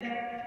Yeah.